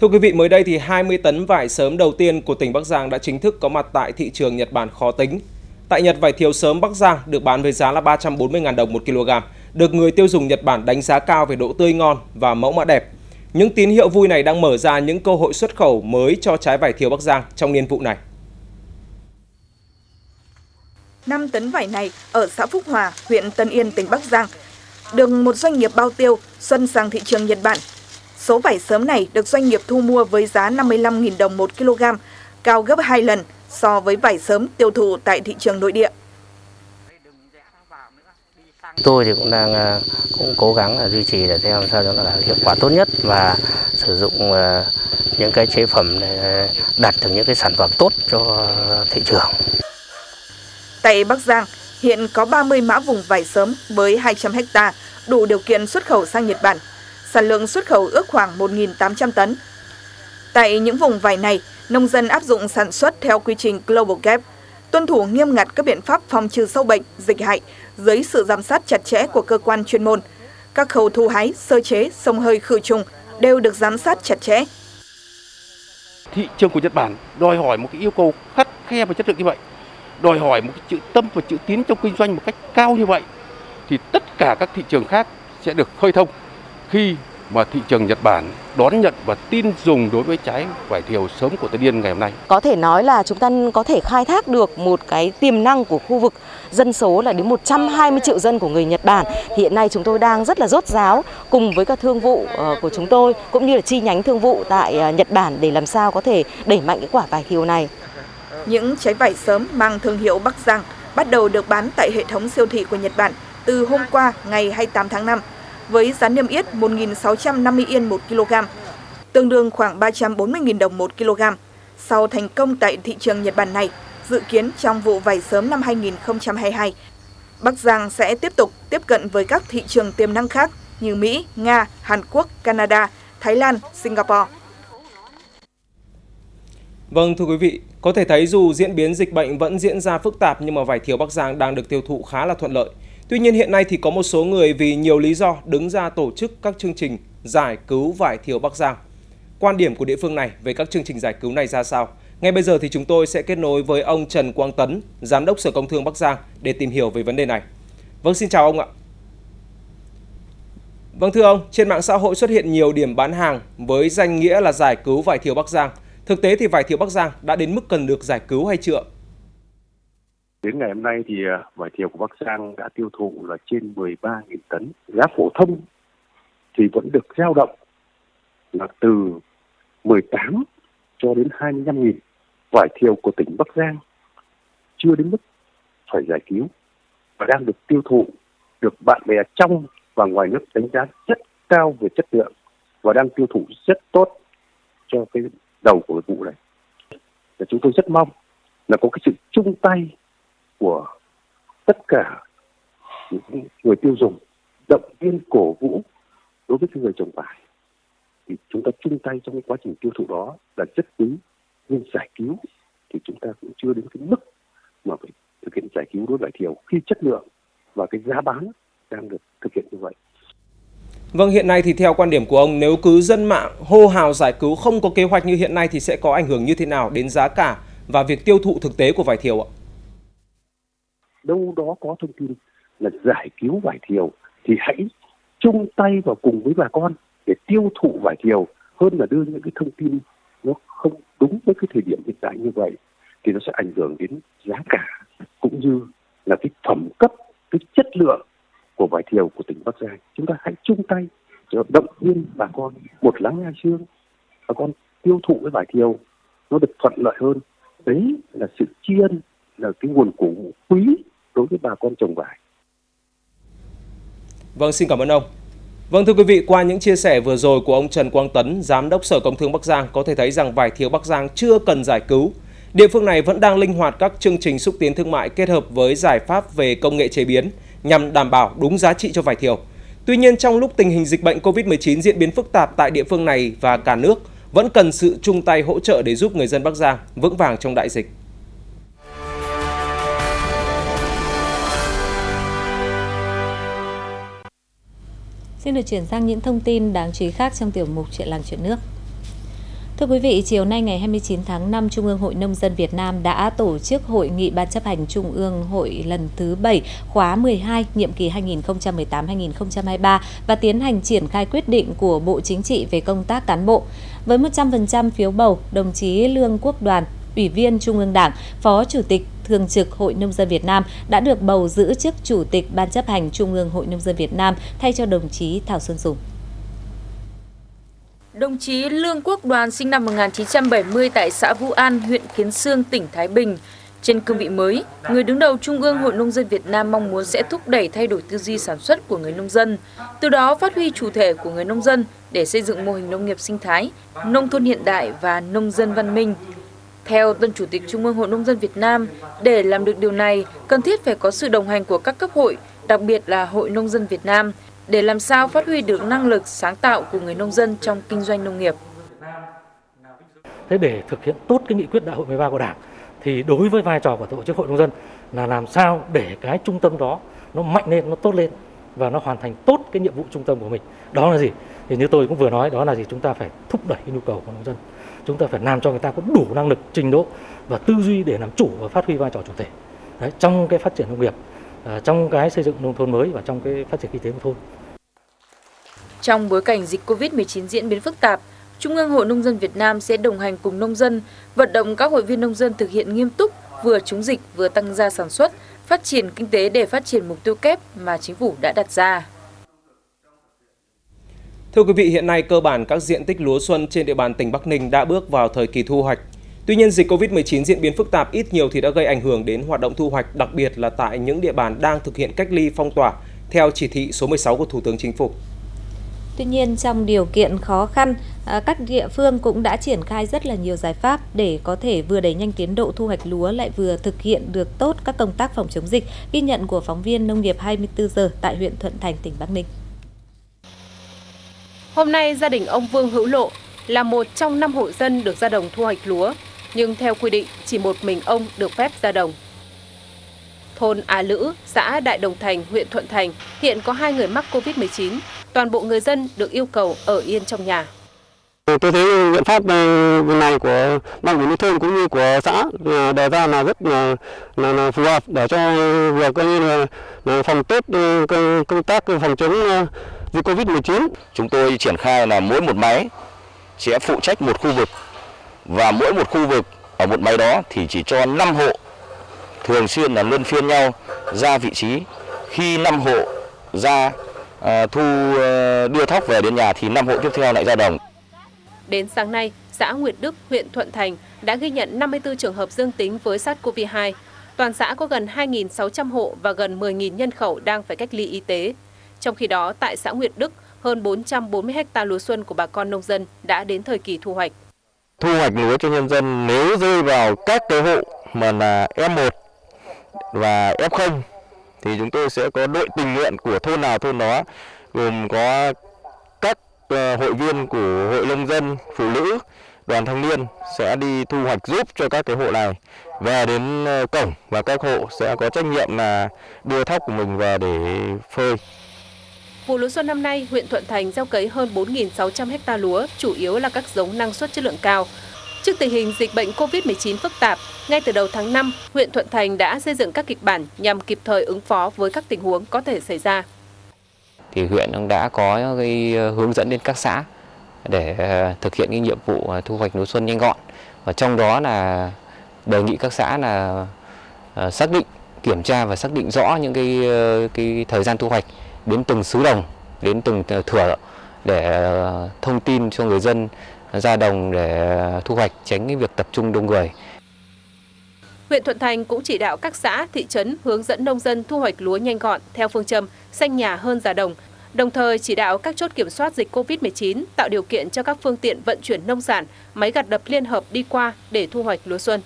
Thưa quý vị, mới đây thì 20 tấn vải sớm đầu tiên của tỉnh Bắc Giang đã chính thức có mặt tại thị trường Nhật Bản khó tính. Tại Nhật, vải thiều sớm Bắc Giang được bán với giá là 340.000 đồng một kg, được người tiêu dùng Nhật Bản đánh giá cao về độ tươi ngon và mẫu mã đẹp. Những tín hiệu vui này đang mở ra những cơ hội xuất khẩu mới cho trái vải thiều Bắc Giang trong niên vụ này. 5 tấn vải này ở xã Phúc Hòa, huyện Tân Yên, tỉnh Bắc Giang, được một doanh nghiệp bao tiêu xuân sang thị trường Nhật Bản. Số vải sớm này được doanh nghiệp thu mua với giá 55.000 đồng một kg, cao gấp 2 lần so với vải sớm tiêu thụ tại thị trường nội địa. Tôi thì cũng đang à, cũng cố gắng là duy trì để theo làm sao cho nó là hiệu quả tốt nhất và sử dụng à, những cái chế phẩm để đạt được những cái sản phẩm tốt cho thị trường. Tại Bắc Giang, hiện có 30 mã vùng vải sớm với 200 ha, đủ điều kiện xuất khẩu sang Nhật Bản. Sản lượng xuất khẩu ước khoảng 1.800 tấn. Tại những vùng vải này, nông dân áp dụng sản xuất theo quy trình Global Gap, tuân thủ nghiêm ngặt các biện pháp phòng trừ sâu bệnh, dịch hại dưới sự giám sát chặt chẽ của cơ quan chuyên môn. Các khâu thu hái, sơ chế, sông hơi khử trùng đều được giám sát chặt chẽ. Thị trường của Nhật Bản đòi hỏi một cái yêu cầu khắt khe và chất lượng như vậy, đòi hỏi một cái chữ tâm và chữ tín trong kinh doanh một cách cao như vậy, thì tất cả các thị trường khác sẽ được khơi thông khi mà thị trường Nhật Bản đón nhận và tin dùng đối với trái vải thiều sớm của Tân Yên ngày hôm nay. Có thể nói là chúng ta có thể khai thác được một cái tiềm năng của khu vực dân số là đến 120 triệu dân của người Nhật Bản. Thì hiện nay chúng tôi đang rất là rốt ráo cùng với các thương vụ ờ, của chúng tôi cũng như là chi nhánh thương vụ tại ờ, Nhật Bản để làm sao có thể đẩy mạnh cái quả vải thiều này. Những trái vải sớm mang thương hiệu Bắc Giang bắt đầu được bán tại hệ thống siêu thị của Nhật Bản từ hôm qua ngày 28 tháng 5 với giá niêm yết 1.650 yên 1 kg, tương đương khoảng 340.000 đồng 1 kg. Sau thành công tại thị trường Nhật Bản này, dự kiến trong vụ vải sớm năm 2022, Bắc Giang sẽ tiếp tục tiếp cận với các thị trường tiềm năng khác như Mỹ, Nga, Hàn Quốc, Canada, Thái Lan, Singapore. Vâng thưa quý vị, có thể thấy dù diễn biến dịch bệnh vẫn diễn ra phức tạp nhưng mà vải thiều Bắc Giang đang được tiêu thụ khá là thuận lợi. Tuy nhiên hiện nay thì có một số người vì nhiều lý do đứng ra tổ chức các chương trình giải cứu vải thiều Bắc Giang. Quan điểm của địa phương này về các chương trình giải cứu này ra sao? Ngay bây giờ thì chúng tôi sẽ kết nối với ông Trần Quang Tấn, Giám đốc Sở Công Thương Bắc Giang để tìm hiểu về vấn đề này. Vâng, xin chào ông ạ. Vâng thưa ông, trên mạng xã hội xuất hiện nhiều điểm bán hàng với danh nghĩa là giải cứu vải thiều Bắc Giang. Thực tế thì vải thiều Bắc Giang đã đến mức cần được giải cứu hay chưa? Đến ngày hôm nay thì à, vải thiều của Bắc Giang đã tiêu thụ là trên 13.000 tấn. Giá phổ thông thì vẫn được dao động là từ 18 cho đến 25.000. Vải thiều của tỉnh Bắc Giang chưa đến mức phải giải cứu và đang được tiêu thụ, được bạn bè trong và ngoài nước đánh giá rất cao về chất lượng và đang tiêu thụ rất tốt cho cái đầu của vụ này. Và chúng tôi rất mong là có cái sự chung tay của tất cả những người tiêu dùng động viên cổ vũ đối với người trồng vải thì chúng ta chung tay trong cái quá trình tiêu thụ đó là rất quý nhưng giải cứu thì chúng ta cũng chưa đến cái mức mà phải thực hiện giải cứu đối vải thiều khi chất lượng và cái giá bán đang được thực hiện như vậy. Vâng, hiện nay thì theo quan điểm của ông, nếu cứ dân mạng hô hào giải cứu không có kế hoạch như hiện nay thì sẽ có ảnh hưởng như thế nào đến giá cả và việc tiêu thụ thực tế của vải thiều ạ? Đâu đó có thông tin là giải cứu vải thiều thì hãy chung tay vào cùng với bà con để tiêu thụ vải thiều. Hơn là đưa những cái thông tin nó không đúng với cái thời điểm hiện tại như vậy thì nó sẽ ảnh hưởng đến giá cả, cũng như là cái phẩm cấp, cái chất lượng của vải thiều của tỉnh Bắc Giang. Chúng ta hãy chung tay cho động viên bà con một lắng hai xương bà con tiêu thụ cái vải thiều nó được thuận lợi hơn. Đấy là sự tri ân, là cái nguồn cổ vũ quý đối với bà con trồng vải. Vâng, xin cảm ơn ông. Vâng thưa quý vị, qua những chia sẻ vừa rồi của ông Trần Quang Tấn, Giám đốc Sở Công Thương Bắc Giang có thể thấy rằng vải thiều Bắc Giang chưa cần giải cứu. Địa phương này vẫn đang linh hoạt các chương trình xúc tiến thương mại kết hợp với giải pháp về công nghệ chế biến nhằm đảm bảo đúng giá trị cho vải thiều. Tuy nhiên trong lúc tình hình dịch bệnh COVID-19 diễn biến phức tạp tại địa phương này và cả nước, vẫn cần sự chung tay hỗ trợ để giúp người dân Bắc Giang vững vàng trong đại dịch. Xin được chuyển sang những thông tin đáng chú ý khác trong tiểu mục Chuyện làng chuyện nước. Thưa quý vị, chiều nay ngày 29 tháng 5, Trung ương Hội Nông dân Việt Nam đã tổ chức hội nghị Ban chấp hành Trung ương Hội lần thứ 7, khóa 12, nhiệm kỳ 2018-2023 và tiến hành triển khai quyết định của Bộ Chính trị về công tác cán bộ. Với 100% phiếu bầu, đồng chí Lương Quốc Đoàn, Ủy viên Trung ương Đảng, Phó Chủ tịch Thường trực Hội Nông dân Việt Nam đã được bầu giữ chức Chủ tịch Ban chấp hành Trung ương Hội Nông dân Việt Nam thay cho đồng chí Thảo Xuân Dũng. Đồng chí Lương Quốc Đoàn sinh năm 1970 tại xã Vũ An, huyện Kiến Sương, tỉnh Thái Bình. Trên cương vị mới, người đứng đầu Trung ương Hội Nông dân Việt Nam mong muốn sẽ thúc đẩy thay đổi tư duy sản xuất của người nông dân, từ đó phát huy chủ thể của người nông dân để xây dựng mô hình nông nghiệp sinh thái, nông thôn hiện đại và nông dân văn minh. Theo Tân Chủ tịch Trung ương Hội Nông dân Việt Nam, để làm được điều này, cần thiết phải có sự đồng hành của các cấp hội, đặc biệt là Hội Nông dân Việt Nam – để làm sao phát huy được năng lực sáng tạo của người nông dân trong kinh doanh nông nghiệp. Thế để thực hiện tốt cái nghị quyết đại hội 13 của Đảng thì đối với vai trò của tổ chức hội nông dân là làm sao để cái trung tâm đó nó mạnh lên, nó tốt lên và nó hoàn thành tốt cái nhiệm vụ trung tâm của mình. Đó là gì? Thì như tôi cũng vừa nói đó là gì? Chúng ta phải thúc đẩy cái nhu cầu của nông dân. Chúng ta phải làm cho người ta có đủ năng lực, trình độ và tư duy để làm chủ và phát huy vai trò chủ thể Đấy, trong cái phát triển nông nghiệp, à, trong cái xây dựng nông thôn mới và trong cái phát triển kinh tế nông thôn. Trong bối cảnh dịch COVID-19 diễn biến phức tạp, Trung ương Hội Nông dân Việt Nam sẽ đồng hành cùng nông dân, vận động các hội viên nông dân thực hiện nghiêm túc vừa chống dịch vừa tăng gia sản xuất, phát triển kinh tế để phát triển mục tiêu kép mà chính phủ đã đặt ra. Thưa quý vị, hiện nay cơ bản các diện tích lúa xuân trên địa bàn tỉnh Bắc Ninh đã bước vào thời kỳ thu hoạch. Tuy nhiên, dịch COVID-19 diễn biến phức tạp ít nhiều thì đã gây ảnh hưởng đến hoạt động thu hoạch, đặc biệt là tại những địa bàn đang thực hiện cách ly phong tỏa theo chỉ thị số 16 của Thủ tướng Chính phủ. Tuy nhiên trong điều kiện khó khăn, à, các địa phương cũng đã triển khai rất là nhiều giải pháp để có thể vừa đẩy nhanh tiến độ thu hoạch lúa lại vừa thực hiện được tốt các công tác phòng chống dịch, ghi nhận của phóng viên nông nghiệp 24 giờ tại huyện Thuận Thành, tỉnh Bắc Ninh. Hôm nay gia đình ông Vương Hữu Lộ là một trong năm hộ dân được ra đồng thu hoạch lúa, nhưng theo quy định chỉ một mình ông được phép ra đồng. Thôn Á Lữ, xã Đại Đồng Thành, huyện Thuận Thành hiện có hai người mắc Covid-19 toàn bộ người dân được yêu cầu ở yên trong nhà. Tôi thấy biện pháp ờ, này của ban quản lý thôn cũng như của xã đề ra là rất là, là, là phù hợp để cho việc coi như là, là phòng tốt ờ, công tác phòng chống ờ, dịch Covid-19. Chúng tôi triển khai là mỗi một máy sẽ phụ trách một khu vực và mỗi một khu vực ở một máy đó thì chỉ cho 5 hộ thường xuyên là luân phiên nhau ra vị trí khi 5 hộ ra À, thu à, đưa thóc về đến nhà thì năm hộ tiếp theo lại ra đồng. Đến sáng nay, xã Nguyệt Đức, huyện Thuận Thành đã ghi nhận 54 trường hợp dương tính với SARS-CoV-2. Toàn xã có gần 2.600 hộ và gần 10.000 nhân khẩu đang phải cách ly y tế. Trong khi đó, tại xã Nguyệt Đức, hơn 440 ha lúa xuân của bà con nông dân đã đến thời kỳ thu hoạch. Thu hoạch lúa cho nhân dân nếu rơi vào các cái hộ mà là F1 và F0 thì chúng tôi sẽ có đội tình nguyện của thôn nào thôn đó gồm có các ờ, hội viên của hội nông dân phụ nữ đoàn thanh niên sẽ đi thu hoạch giúp cho các cái hộ này về đến ờ, cổng và các hộ sẽ có trách nhiệm là đưa thóc của mình về để phơi. Vụ lúa xuân năm nay, huyện Thuận Thành gieo cấy hơn 4.600 ha lúa, chủ yếu là các giống năng suất chất lượng cao. Trước tình hình dịch bệnh COVID-19 phức tạp, ngay từ đầu tháng 5, huyện Thuận Thành đã xây dựng các kịch bản nhằm kịp thời ứng phó với các tình huống có thể xảy ra. Thì huyện cũng đã có cái ờ, hướng dẫn đến các xã để ờ, thực hiện cái nhiệm vụ ờ, thu hoạch lúa xuân nhanh gọn. Và trong đó là đề nghị các xã là xác định, kiểm tra và xác định rõ những cái cái thời gian thu hoạch đến từng xứ đồng, đến từng thửa để ờ, thông tin cho người dân ra đồng để thu hoạch tránh cái việc tập trung đông người. Huyện Thuận Thành cũng chỉ đạo các xã, thị trấn hướng dẫn nông dân thu hoạch lúa nhanh gọn theo phương châm xanh nhà hơn già đồng, đồng thời chỉ đạo các chốt kiểm soát dịch COVID-19 tạo điều kiện cho các phương tiện vận chuyển nông sản, máy gặt đập liên hợp đi qua để thu hoạch lúa xuân.